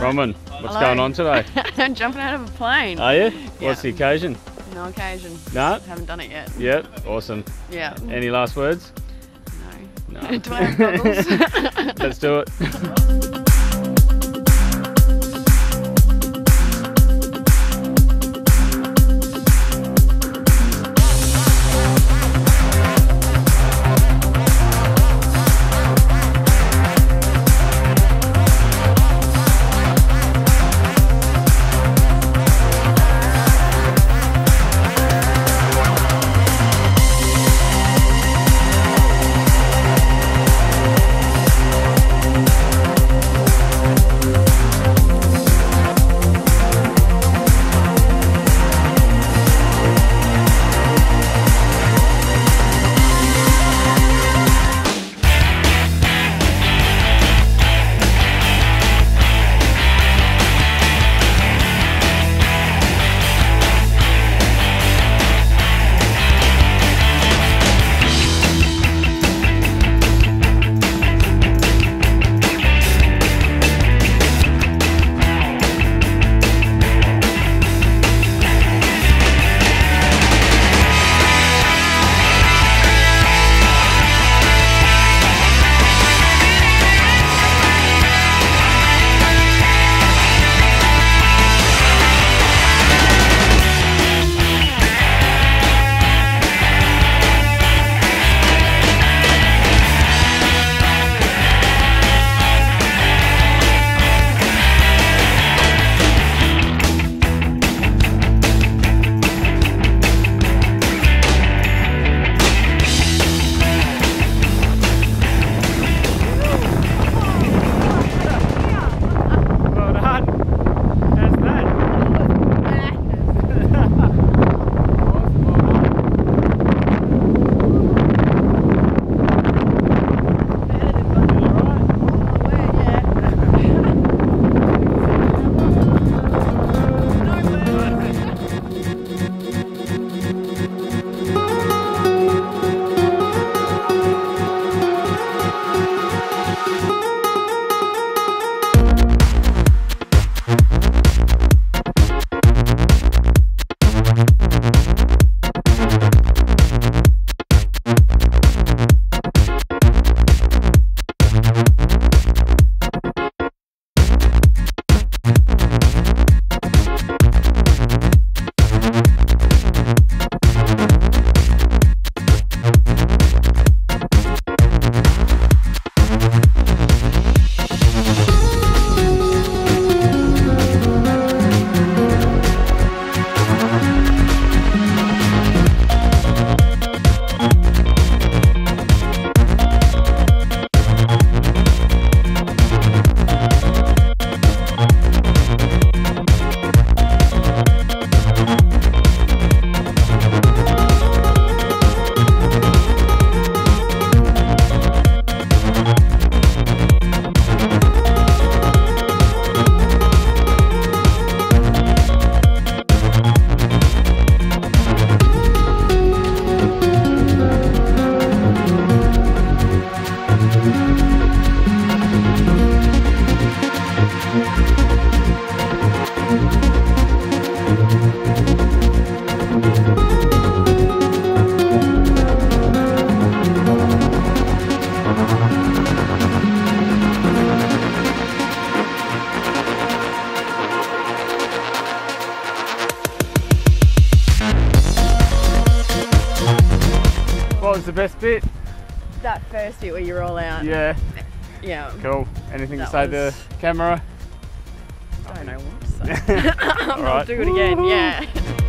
Bronwyn, what's Hello. going on today? I'm jumping out of a plane. Are you? Yeah. What's the occasion? No occasion. No? Haven't done it yet. Yep, awesome. Yeah. Any last words? No. No. Do I have goggles? Let's do it. What was the best bit? That first bit where you roll out. Yeah, Yeah. cool. Anything to say was- to the camera? I don't know what to say. I'll right. do it again. Yeah.